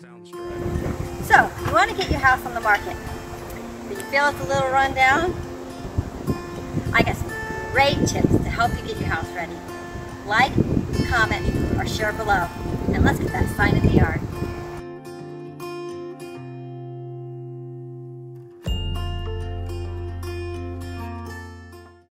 So, you want to get your house on the market, but you feel it's a little rundown? I got some great tips to help you get your house ready. Like, comment, or share below, and let's get that sign in the yard.